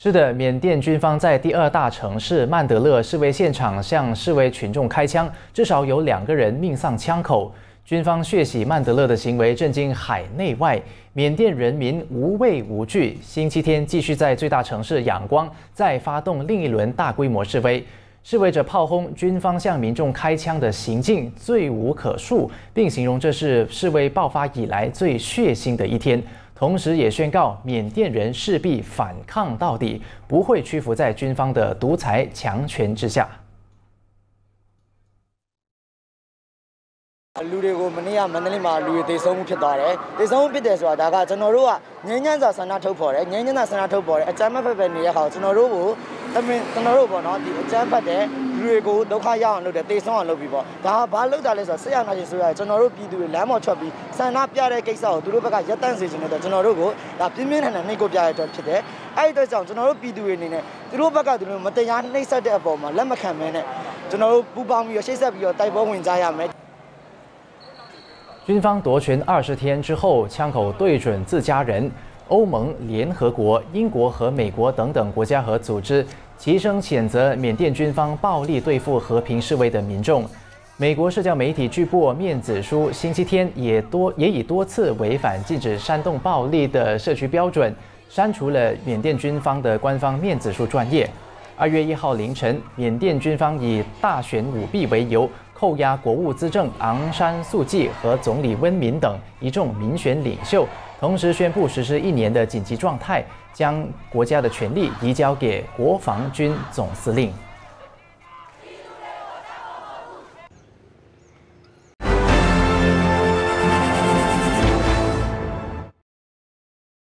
是的，缅甸军方在第二大城市曼德勒示威现场向示威群众开枪，至少有两个人命丧枪口。军方血洗曼德勒的行为震惊海内外，缅甸人民无畏无惧。星期天继续在最大城市仰光再发动另一轮大规模示威，示威者炮轰军方向民众开枪的行径罪无可恕，并形容这是示威爆发以来最血腥的一天。同时也宣告缅甸人势必反抗到底，不会屈服在军方的独裁强权之下。 လူတွေကိုမနေ့ကမန္တလေးမှာလူတွေတေဆုံးမှုဖြစ်သွားတယ်တေဆုံးမှုဖြစ်တယ်ဆိုတာဒါကကျွန်တော်တို့ကငင်းညမ်းစွာဆန္ဒထုတ်ဖော်တယ်ငင်းညမ်းစွာဆန္ဒထုတ်ဖော်တယ်အကြမ်းမဲ့ဖက်ပဲနေတဲ့ခါကျွန်တော်တို့ကိုတမင်ကျွန်တော်တို့ပေါ့နော်ဒီအကြမ်းဖက်တဲ့လူတွေကိုဒုက္ခရောက်အောင်လုပ်တယ်တေဆုံးအောင်လုပ်ပြီးပေါ့ဒါကဘာလုပ်တာလဲဆိုတော့ဆရာနာရှင်ဆိုရကျွန်တော်တို့ပြည်သူတွေလမ်းပေါ်ထွက်ပြီးဆန္ဒပြတဲ့ကိစ္စကိုသူတို့ဘက်ကရပ်တန့်စေချင်တဲ့ကျွန်တော်တို့ကိုဒါပြင်းပြင်းထန်ထန်နှိပ်ကိုပြရတဲ့အတွက်ဖြစ်တယ်အဲ့ဒီအတွက်ကြောင့်ကျွန်တော်တို့ပြည်သူတွေအနေနဲ့သူတို့ဘက်ကသူတို့မတရားနှိပ်စက်တဲ့အပေါ်မှာလက်မခံမဲနဲ့ကျွန်တော်တို့ပူပေါင်းပြီးတော့ရှေ့ဆက်ပြီးတော့တိုက်ပွဲဝင်ကြရမယ် 军方夺权二十天之后，枪口对准自家人。欧盟、联合国、英国和美国等等国家和组织齐声谴责缅甸军方暴力对付和平示威的民众。美国社交媒体巨擘面子书星期天也多也以多次违反禁止煽动暴力的社区标准，删除了缅甸军方的官方面子书专业。二月一号凌晨，缅甸军方以大选舞弊为由。扣押国务资政昂山素季和总理温敏等一众民选领袖，同时宣布实施一年的紧急状态，将国家的权力移交给国防军总司令。